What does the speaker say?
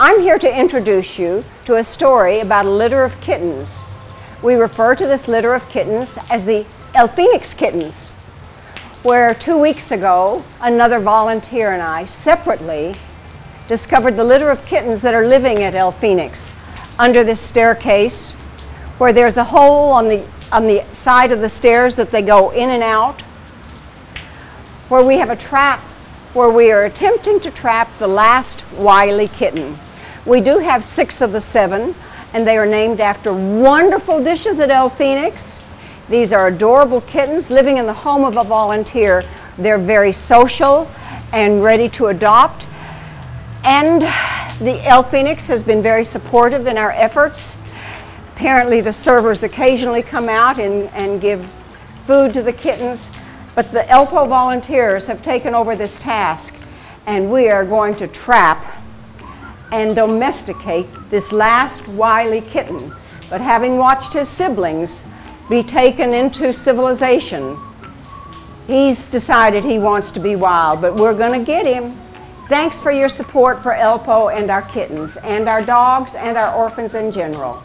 I'm here to introduce you to a story about a litter of kittens. We refer to this litter of kittens as the El Fenix kittens, where two weeks ago, another volunteer and I separately discovered the litter of kittens that are living at El Fenix under this staircase, where there's a hole on the, on the side of the stairs that they go in and out, where we have a trap where we are attempting to trap the last wily kitten. We do have six of the seven, and they are named after wonderful dishes at El Fenix. These are adorable kittens living in the home of a volunteer. They're very social and ready to adopt. And the El Fenix has been very supportive in our efforts. Apparently the servers occasionally come out and, and give food to the kittens, but the ELPO volunteers have taken over this task and we are going to trap and domesticate this last wily kitten. But having watched his siblings be taken into civilization, he's decided he wants to be wild, but we're going to get him. Thanks for your support for ELPO and our kittens, and our dogs, and our orphans in general.